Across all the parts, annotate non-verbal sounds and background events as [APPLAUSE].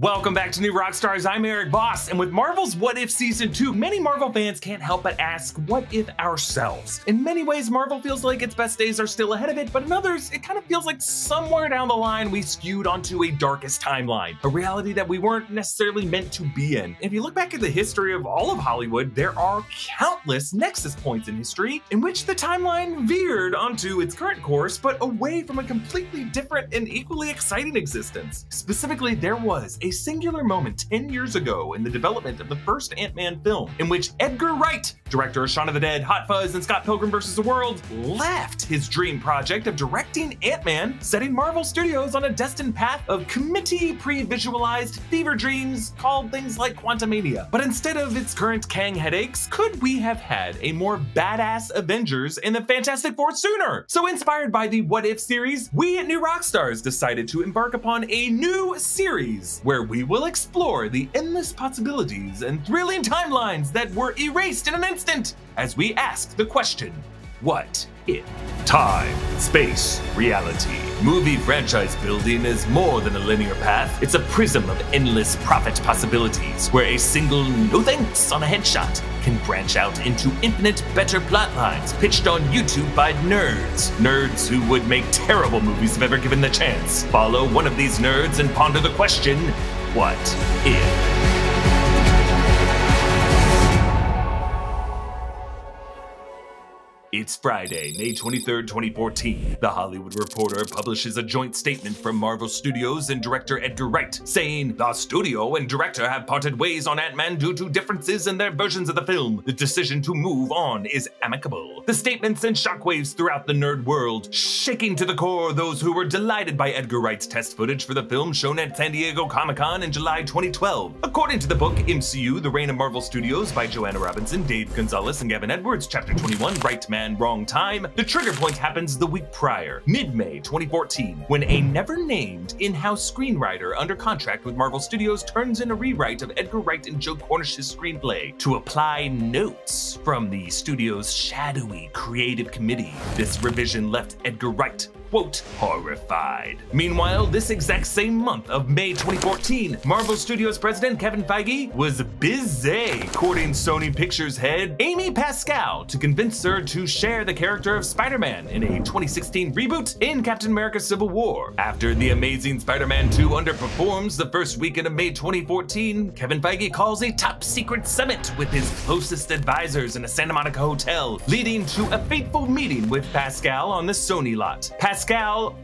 Welcome back to New Rockstars. I'm Erik Voss, and with Marvel's What If Season 2, many Marvel fans can't help but ask, what if ourselves? In many ways, Marvel feels like its best days are still ahead of it, but in others, it kind of feels like somewhere down the line we skewed onto a darkest timeline, a reality that we weren't necessarily meant to be in. If you look back at the history of all of Hollywood, there are countless nexus points in history in which the timeline veered onto its current course, but away from a completely different and equally exciting existence. Specifically, there was a singular moment 10 years ago in the development of the first Ant-Man film, in which Edgar Wright, director of Shaun of the Dead, Hot Fuzz, and Scott Pilgrim vs. the World, left his dream project of directing Ant-Man, setting Marvel Studios on a destined path of committee pre-visualized fever dreams called things like Quantumania. But instead of its current Kang headaches, could we have had a more badass Avengers and the Fantastic Four sooner? So inspired by the What If series, we at New Rockstars decided to embark upon a new series where we will explore the endless possibilities and thrilling timelines that were erased in an instant as we ask the question, what if? Time, space, reality. Movie franchise building is more than a linear path. It's a prism of endless profit possibilities where a single no thanks on a headshot can branch out into infinite better plot lines pitched on YouTube by nerds. Nerds who would make terrible movies if ever given the chance. Follow one of these nerds and ponder the question, what if? It's Friday, May 23rd, 2014. The Hollywood Reporter publishes a joint statement from Marvel Studios and director Edgar Wright, saying, The studio and director have parted ways on Ant-Man due to differences in their versions of the film. The decision to move on is amicable. The statement sent shockwaves throughout the nerd world, shaking to the core those who were delighted by Edgar Wright's test footage for the film shown at San Diego Comic-Con in July 2012. According to the book MCU, The Reign of Marvel Studios by Joanna Robinson, Dave Gonzalez, and Gavin Edwards, Chapter 21, Right Man Man Wrong Time, the trigger point happens the week prior, mid-May 2014, when a never-named in-house screenwriter under contract with Marvel Studios turns in a rewrite of Edgar Wright and Joe Cornish's screenplay to apply notes from the studio's shadowy creative committee. This revision left Edgar Wright quote, horrified. Meanwhile, this exact same month of May 2014, Marvel Studios president Kevin Feige was busy courting Sony Pictures head Amy Pascal to convince her to share the character of Spider-Man in a 2016 reboot in Captain America Civil War. After The Amazing Spider-Man 2 underperforms the first weekend of May 2014, Kevin Feige calls a top secret summit with his closest advisors in a Santa Monica hotel, leading to a fateful meeting with Pascal on the Sony lot. Pascal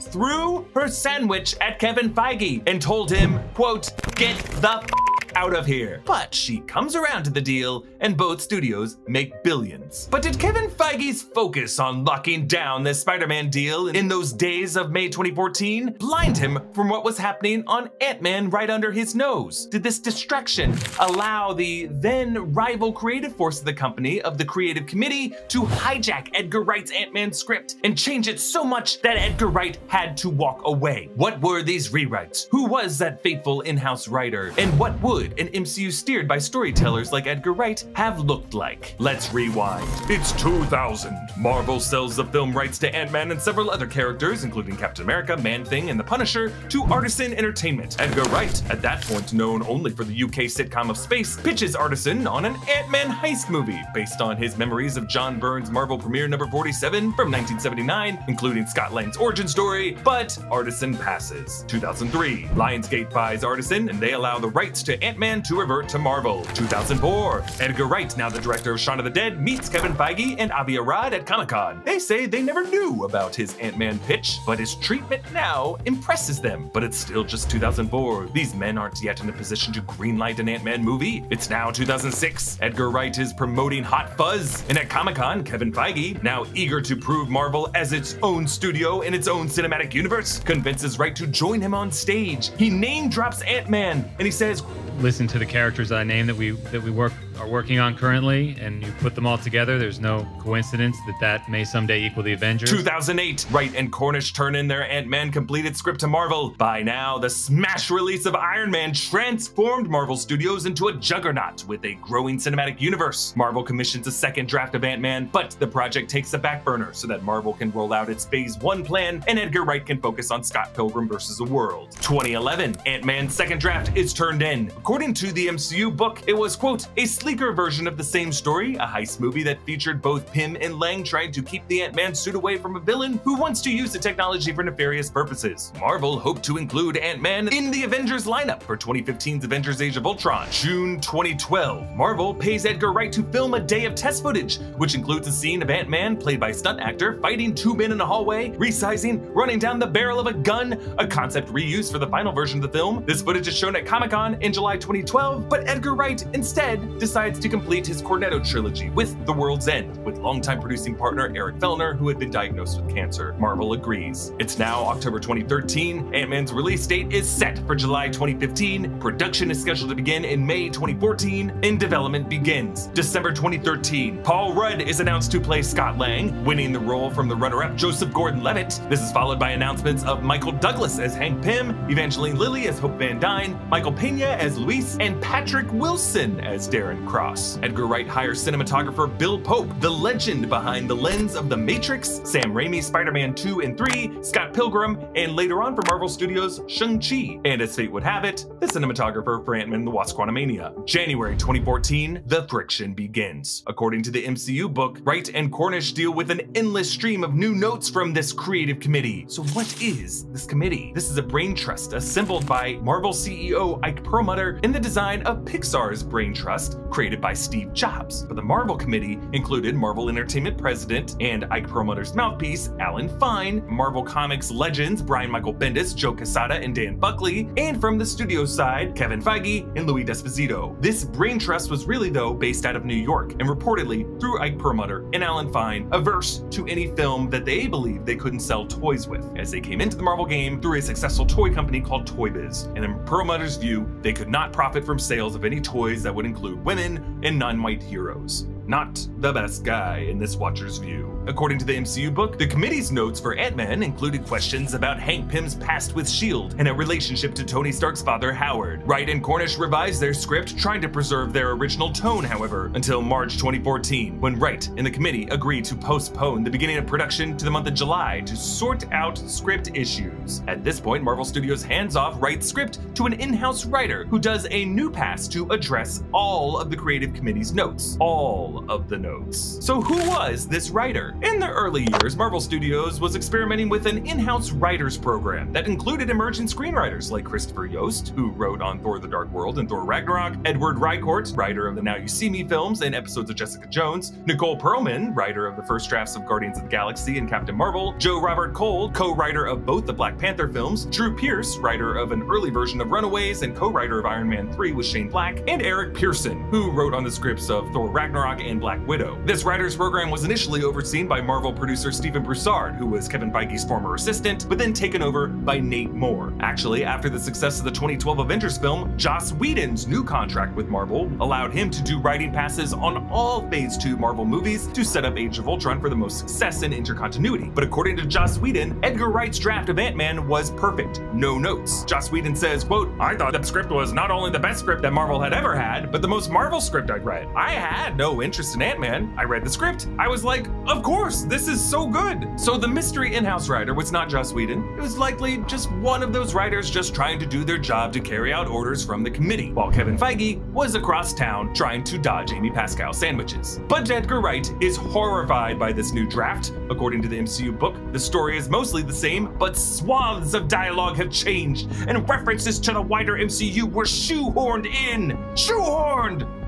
threw her sandwich at Kevin Feige and told him, quote, get the out of here. But she comes around to the deal and both studios make billions. But did Kevin Feige's focus on locking down the Spider-Man deal in those days of May 2014 blind him from what was happening on Ant-Man right under his nose? Did this distraction allow the then rival creative force of the company of the creative committee to hijack Edgar Wright's Ant-Man script and change it so much that Edgar Wright had to walk away? What were these rewrites? Who was that fateful in-house writer? And what would would an MCU steered by storytellers like Edgar Wright have looked like? Let's rewind. It's 2000. Marvel sells the film rights to Ant-Man and several other characters, including Captain America, Man-Thing, and the Punisher, to Artisan Entertainment. Edgar Wright, at that point known only for the UK sitcom of Spaced, pitches Artisan on an Ant-Man heist movie based on his memories of John Byrne's Marvel premiere number 47 from 1979, including Scott Lang's origin story, but Artisan passes. 2003, Lionsgate buys Artisan and they allow the rights to Ant Ant-Man to revert to Marvel. 2004, Edgar Wright, now the director of Shaun of the Dead, meets Kevin Feige and Avi Arad at Comic-Con. They say they never knew about his Ant-Man pitch, but his treatment now impresses them. But it's still just 2004. These men aren't yet in a position to greenlight an Ant-Man movie. It's now 2006. Edgar Wright is promoting Hot Fuzz, and at Comic-Con, Kevin Feige, now eager to prove Marvel as its own studio in its own cinematic universe, convinces Wright to join him on stage. He name drops Ant-Man, and he says, listen to the characters I name that we that we work are working on currently, and you put them all together, there's no coincidence that that may someday equal the Avengers. 2008, Wright and Cornish turn in their Ant-Man completed script to Marvel. By now, the smash release of Iron Man transformed Marvel Studios into a juggernaut with a growing cinematic universe. Marvel commissions a second draft of Ant-Man, but the project takes a back burner so that Marvel can roll out its Phase 1 plan and Edgar Wright can focus on Scott Pilgrim vs. the World. 2011, Ant-Man's second draft is turned in. According to the MCU book, it was, quote, a sleeker version of the same story, a heist movie that featured both Pym and Lang trying to keep the Ant-Man suit away from a villain who wants to use the technology for nefarious purposes. Marvel hoped to include Ant-Man in the Avengers lineup for 2015's Avengers Age of Ultron. June 2012, Marvel pays Edgar Wright to film a day of test footage, which includes a scene of Ant-Man, played by stunt actor, fighting two men in a hallway, resizing, running down the barrel of a gun, a concept reused for the final version of the film. This footage is shown at Comic-Con in July 2012, but Edgar Wright instead decides to complete his Cornetto trilogy with The World's End, with longtime producing partner Eric Fellner, who had been diagnosed with cancer. Marvel agrees. It's now October 2013. Ant-Man's release date is set for July 2015. Production is scheduled to begin in May 2014, and development begins. December 2013. Paul Rudd is announced to play Scott Lang, winning the role from the runner-up Joseph Gordon-Levitt. This is followed by announcements of Michael Douglas as Hank Pym, Evangeline Lilly as Hope Van Dyne, Michael Pena as Luis, and Patrick Wilson as Darren Cross. Edgar Wright hires cinematographer Bill Pope, the legend behind the lens of The Matrix, Sam Raimi's Spider-Man 2 and 3, Scott Pilgrim, and later on for Marvel Studios' Shang-Chi. And as fate would have it, the cinematographer for Ant-Man and the Wasp Quantumania. January 2014, the friction begins. According to the MCU book, Wright and Cornish deal with an endless stream of new notes from this creative committee. So what is this committee? This is a brain trust assembled by Marvel CEO Ike Perlmutter in the design of Pixar's Brain Trust, created by Steve Jobs. But the Marvel committee included Marvel Entertainment president and Ike Perlmutter's mouthpiece, Alan Fine, Marvel Comics legends Brian Michael Bendis, Joe Quesada, and Dan Buckley, and from the studio side, Kevin Feige and Louis D'Esposito. This brain trust was really, though, based out of New York, and reportedly, through Ike Perlmutter and Alan Fine, averse to any film that they believed they couldn't sell toys with, as they came into the Marvel game through a successful toy company called Toy Biz. And in Perlmutter's view, they could not profit from sales of any toys that would include women and non-white heroes not the best guy in this watcher's view. According to the MCU book, the committee's notes for Ant-Man included questions about Hank Pym's past with S.H.I.E.L.D. and a relationship to Tony Stark's father, Howard. Wright and Cornish revised their script, trying to preserve their original tone, however, until March 2014, when Wright and the committee agreed to postpone the beginning of production to the month of July to sort out script issues. At this point, Marvel Studios hands off Wright's script to an in-house writer who does a new pass to address all of the creative committee's notes. All of the notes. So who was this writer? In the early years, Marvel Studios was experimenting with an in-house writers program that included emerging screenwriters like Christopher Yost, who wrote on Thor the Dark World and Thor Ragnarok, Edward Ricourt, writer of the Now You See Me films and episodes of Jessica Jones, Nicole Perlman, writer of the first drafts of Guardians of the Galaxy and Captain Marvel, Joe Robert Cole, co-writer of both the Black Panther films, Drew Pearce, writer of an early version of Runaways and co-writer of Iron Man 3 with Shane Black, and Eric Pearson, who wrote on the scripts of Thor Ragnarok and Black Widow. This writers program was initially overseen by Marvel producer Stephen Broussard, who was Kevin Feige's former assistant, but then taken over by Nate Moore. Actually, after the success of the 2012 Avengers film, Joss Whedon's new contract with Marvel allowed him to do writing passes on all Phase 2 Marvel movies to set up Age of Ultron for the most success in intercontinuity. But according to Joss Whedon, Edgar Wright's draft of Ant-Man was perfect, no notes. Joss Whedon says, quote, I thought the script was not only the best script that Marvel had ever had, but the most Marvel script I'd read. I had no interest in Ant-Man. I read the script. I was like, of course, this is so good. So the mystery in-house writer was not Joss Whedon. It was likely just one of those writers just trying to do their job to carry out orders from the committee, while Kevin Feige was across town trying to dodge Amy Pascal sandwiches. But Edgar Wright is horrified by this new draft. According to the MCU book, the story is mostly the same, but swaths of dialogue have changed, and references to the wider MCU were shoehorned in. Shoehorned!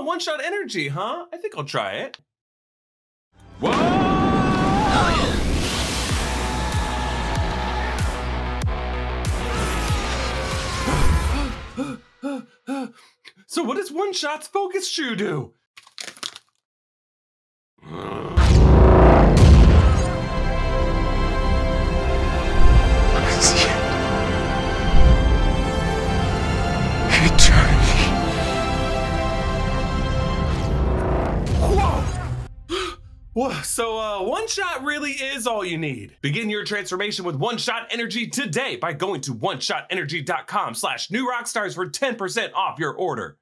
Oh, one shot energy, huh? I think I'll try it. Whoa! [GASPS] so what does one shot's focus shoe do? So, uh, One Shot really is all you need. Begin your transformation with One Shot Energy today by going to one oneshotenergy.com slash new rockstars for 10% off your order.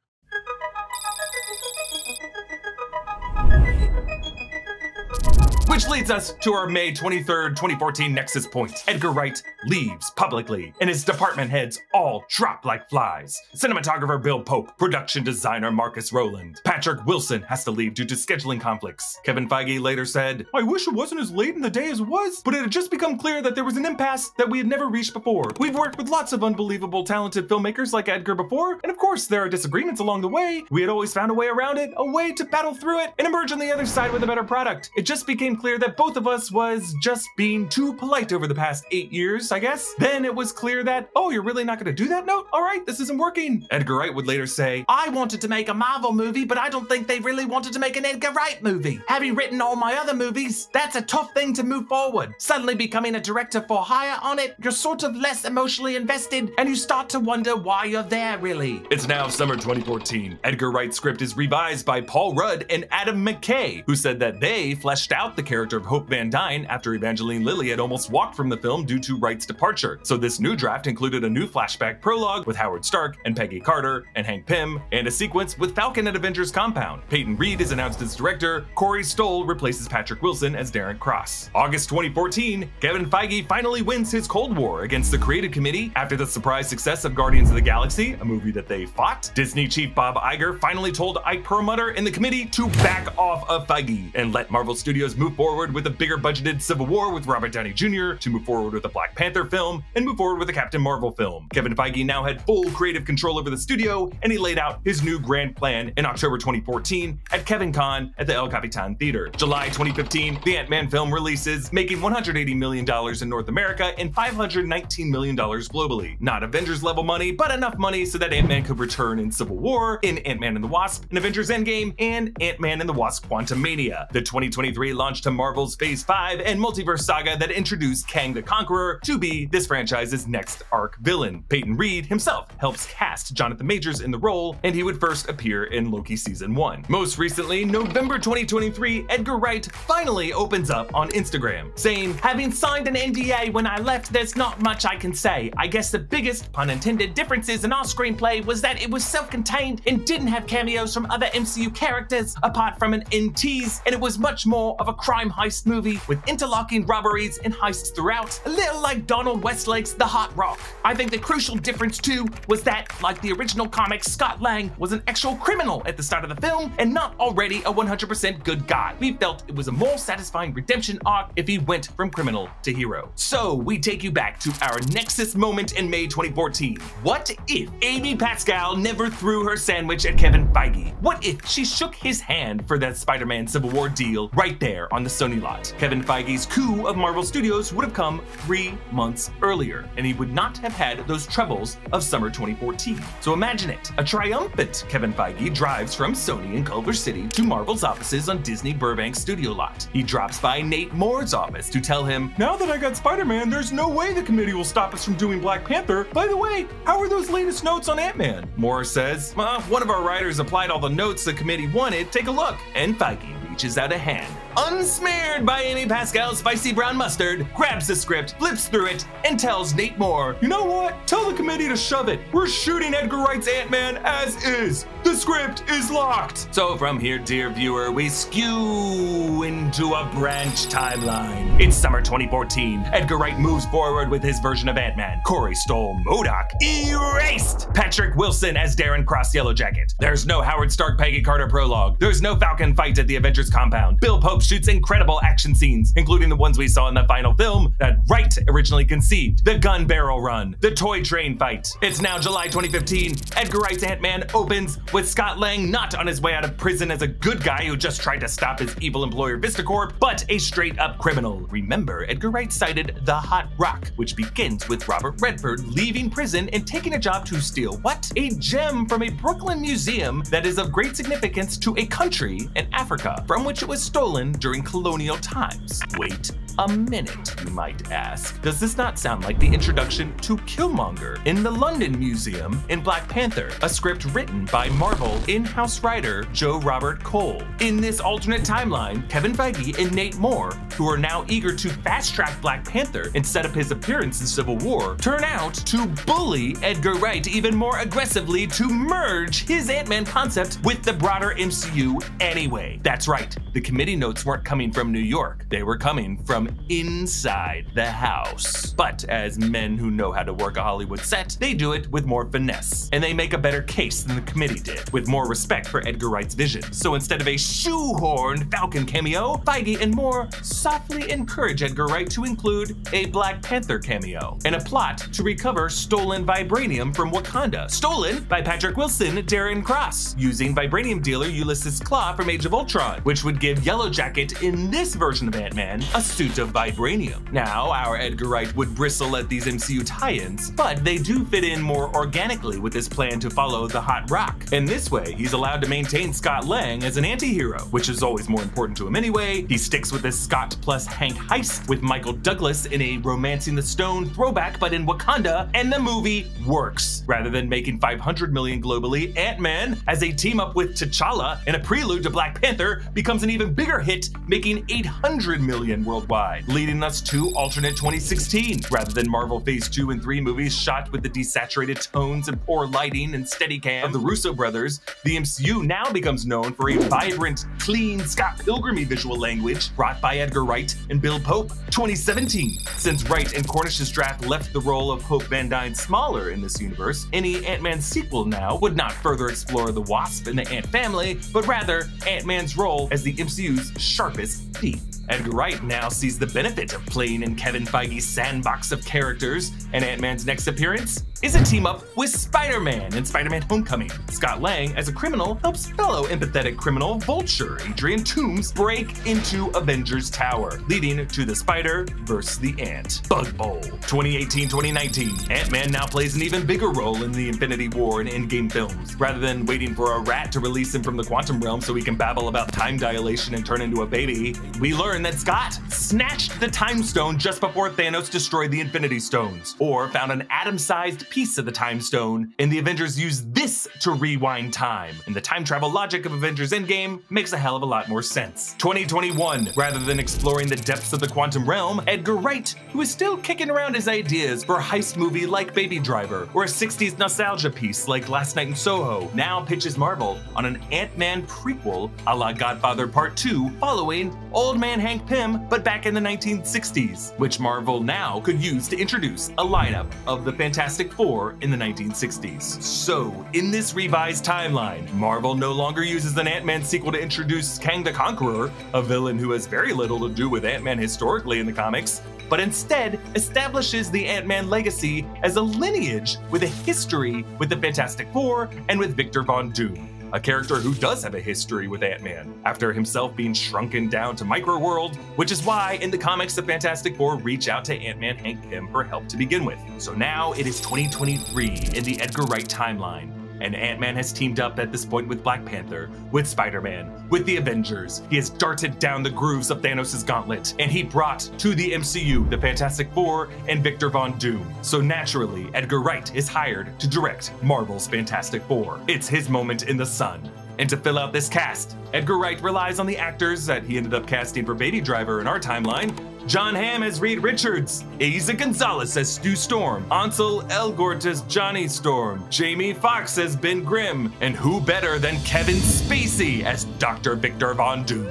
Which leads us to our May 23rd, 2014 Nexus point. Edgar Wright leaves publicly, and his department heads all drop like flies. Cinematographer Bill Pope, production designer Marcus Rowland. Patrick Wilson has to leave due to scheduling conflicts. Kevin Feige later said, I wish it wasn't as late in the day as it was, but it had just become clear that there was an impasse that we had never reached before. We've worked with lots of unbelievable talented filmmakers like Edgar before, and of course there are disagreements along the way. We had always found a way around it, a way to battle through it, and emerge on the other side with a better product. It just became clear that both of us was just being too polite over the past eight years, I guess. Then it was clear that, oh, you're really not gonna do that note? All right, this isn't working. Edgar Wright would later say, I wanted to make a Marvel movie, but I don't think they really wanted to make an Edgar Wright movie. Having written all my other movies, that's a tough thing to move forward. Suddenly becoming a director for hire on it, you're sort of less emotionally invested, and you start to wonder why you're there, really. It's now summer 2014. Edgar Wright's script is revised by Paul Rudd and Adam McKay, who said that they fleshed out the character of Hope Van Dyne after Evangeline Lilly had almost walked from the film due to Wright's departure. So this new draft included a new flashback prologue with Howard Stark and Peggy Carter and Hank Pym, and a sequence with Falcon at Avengers Compound. Peyton Reed is announced as director, Corey Stoll replaces Patrick Wilson as Darren Cross. August 2014, Kevin Feige finally wins his Cold War against the creative committee after the surprise success of Guardians of the Galaxy, a movie that they fought. Disney chief Bob Iger finally told Ike Perlmutter and the committee to back off of Feige and let Marvel Studios move forward with a bigger budgeted Civil War with Robert Downey Jr., to move forward with a Black Panther film, and move forward with a Captain Marvel film. Kevin Feige now had full creative control over the studio, and he laid out his new grand plan in October 2014 at Kevin Con at the El Capitan Theater. July 2015, the Ant-Man film releases, making $180 million in North America and $519 million globally. Not Avengers level money, but enough money so that Ant-Man could return in Civil War, in Ant-Man and the Wasp, in Avengers Endgame, and Ant-Man and the Wasp Quantumania. The 2023 launch to Marvel's Phase 5 and multiverse saga that introduced Kang the Conqueror to be this franchise's next arc villain. Peyton Reed himself helps cast Jonathan Majors in the role, and he would first appear in Loki Season 1. Most recently, November 2023, Edgar Wright finally opens up on Instagram, saying, Having signed an NDA when I left, there's not much I can say. I guess the biggest, pun intended, differences in our screenplay was that it was self-contained and didn't have cameos from other MCU characters apart from an NTs, and it was much more of a crime heist movie with interlocking robberies and heists throughout, a little like Donald Westlake's The Hot Rock. I think the crucial difference too was that, like the original comics, Scott Lang was an actual criminal at the start of the film and not already a 100% good guy. We felt it was a more satisfying redemption arc if he went from criminal to hero. So we take you back to our Nexus moment in May 2014. What if Amy Pascal never threw her sandwich at Kevin Feige? What if she shook his hand for that Spider-Man Civil War deal right there on the Sony lot? Kevin Feige's coup of Marvel Studios would have come three months earlier, and he would not have had those troubles of summer 2014. So imagine it, a triumphant Kevin Feige drives from Sony in Culver City to Marvel's offices on Disney Burbank studio lot. He drops by Nate Moore's office to tell him, now that I got Spider-Man, there's no way the committee will stop us from doing Black Panther. By the way, how are those latest notes on Ant-Man? Moore says, uh, one of our writers applied all the notes the committee wanted, take a look. And Feige reaches out a hand, unsmeared by Amy Pascal's spicy brown mustard, grabs the script, flips through it, and tells Nate Moore, you know what? Tell the committee to shove it. We're shooting Edgar Wright's Ant-Man as is. The script is locked. So from here, dear viewer, we skew into a branch timeline. It's summer 2014. Edgar Wright moves forward with his version of Ant-Man. Corey Stoll MODOK. erased. Patrick Wilson as Darren Cross Yellowjacket. There's no Howard Stark Peggy Carter prologue. There's no Falcon fight at the Avengers compound. Bill Pope shoots incredible action scenes, including the ones we saw in the final film that Wright originally conceived. The gun barrel run, the toy train fight. It's now July 2015. Edgar Wright's Ant-Man opens with Scott Lang not on his way out of prison as a good guy who just tried to stop his evil employer VistaCorp, but a straight up criminal. Remember, Edgar Wright cited The Hot Rock, which begins with Robert Redford leaving prison and taking a job to steal what? A gem from a Brooklyn museum that is of great significance to a country in Africa, from which it was stolen during colonial times. Wait, a minute, you might ask. Does this not sound like the introduction to Killmonger in the London Museum in Black Panther, a script written by Marvel in-house writer Joe Robert Cole? In this alternate timeline, Kevin Feige and Nate Moore, who are now eager to fast-track Black Panther and set up his appearance in Civil War, turn out to bully Edgar Wright even more aggressively to merge his Ant-Man concept with the broader MCU anyway. That's right, the committee notes weren't coming from New York, they were coming from inside the house. But as men who know how to work a Hollywood set, they do it with more finesse, and they make a better case than the committee did, with more respect for Edgar Wright's vision. So instead of a shoehorned Falcon cameo, Feige and Moore softly encourage Edgar Wright to include a Black Panther cameo, and a plot to recover stolen vibranium from Wakanda, stolen by Patrick Wilson, Darren Cross, using vibranium dealer Ulysses Klaue from Age of Ultron, which would give Yellowjacket in this version of Ant-Man a suit of vibranium. Now, our Edgar Wright would bristle at these MCU tie-ins, but they do fit in more organically with his plan to follow the hot rock. And this way, he's allowed to maintain Scott Lang as an anti-hero, which is always more important to him anyway. He sticks with this Scott plus Hank heist with Michael Douglas in a Romancing the Stone throwback, but in Wakanda, and the movie works. Rather than making 500 million globally, Ant-Man, as a team up with T'Challa in a prelude to Black Panther, becomes an even bigger hit, making 800 million worldwide, leading us to alternate 2016. Rather than Marvel Phase 2 and 3 movies shot with the desaturated tones and poor lighting and steadicam of the Russo brothers, the MCU now becomes known for a vibrant, clean Scott Pilgrim visual language brought by Edgar Wright and Bill Pope. 2017. Since Wright and Cornish's draft left the role of Hope Van Dyne smaller in this universe, any Ant-Man sequel now would not further explore the Wasp and the Ant family, but rather Ant-Man's role as the MCU's sharpest teeth. Edgar Wright now sees the benefit of playing in Kevin Feige's sandbox of characters, and Ant-Man's next appearance is a team up with Spider-Man in Spider-Man Homecoming. Scott Lang, as a criminal, helps fellow empathetic criminal Vulture Adrian Toomes break into Avengers Tower, leading to the Spider versus the Ant. Bug Bowl 2018-2019. Ant-Man now plays an even bigger role in the Infinity War and Endgame films. Rather than waiting for a rat to release him from the quantum realm so he can babble about time dilation and turn into a baby, we learn that Scott snatched the Time Stone just before Thanos destroyed the Infinity Stones, or found an atom-sized piece of the Time Stone, and the Avengers used this to rewind time. And the time travel logic of Avengers Endgame makes a hell of a lot more sense. 2021, rather than exploring the depths of the quantum realm, Edgar Wright, who is still kicking around his ideas for a heist movie like Baby Driver, or a 60s nostalgia piece like Last Night in Soho, now pitches Marvel on an Ant-Man prequel a la Godfather Part 2 following Old Man Hank Pym, but back in the 1960s, which Marvel now could use to introduce a lineup of the Fantastic Four in the 1960s. So, in this revised timeline, Marvel no longer uses an Ant-Man sequel to introduce Kang the Conqueror, a villain who has very little to do with Ant-Man historically in the comics, but instead establishes the Ant-Man legacy as a lineage with a history with the Fantastic Four and with Victor Von Doom a character who does have a history with Ant-Man, after himself being shrunken down to Micro-World, which is why in the comics the Fantastic Four reach out to Ant-Man Hank Pym for help to begin with. So now it is 2023 in the Edgar Wright timeline, and Ant-Man has teamed up at this point with Black Panther, with Spider-Man, with the Avengers. He has darted down the grooves of Thanos' gauntlet, and he brought to the MCU the Fantastic Four and Victor Von Doom. So naturally, Edgar Wright is hired to direct Marvel's Fantastic Four. It's his moment in the sun. And to fill out this cast, Edgar Wright relies on the actors that he ended up casting for Baby Driver in our timeline. Jon Hamm as Reed Richards, Eiza Gonzalez as Sue Storm, Ansel Elgort as Johnny Storm, Jamie Foxx as Ben Grimm, and who better than Kevin Spacey as Dr. Victor Von Doom?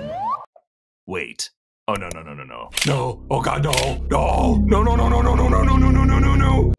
Wait. Oh no no no no no. No. Oh god no. No. No no no no no no no no no no no no no.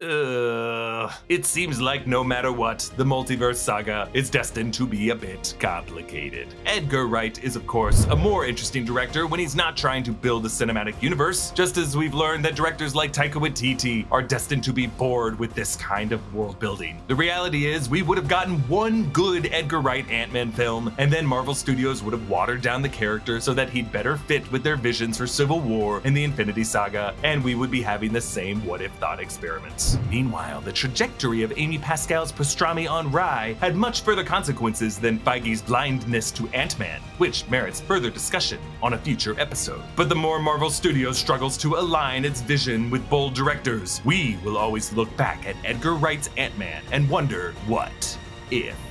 It seems like no matter what, the multiverse saga is destined to be a bit complicated. Edgar Wright is of course a more interesting director when he's not trying to build a cinematic universe, just as we've learned that directors like Taika Waititi are destined to be bored with this kind of world building. The reality is we would have gotten one good Edgar Wright Ant-Man film, and then Marvel Studios would have watered down the character so that he'd better fit with their visions for Civil War and the Infinity Saga, and we would be having the same what if thought experiments. Meanwhile, the tradition of Amy Pascal's pastrami on rye had much further consequences than Feige's blindness to Ant-Man, which merits further discussion on a future episode. But the more Marvel Studios struggles to align its vision with bold directors, we will always look back at Edgar Wright's Ant-Man and wonder what if.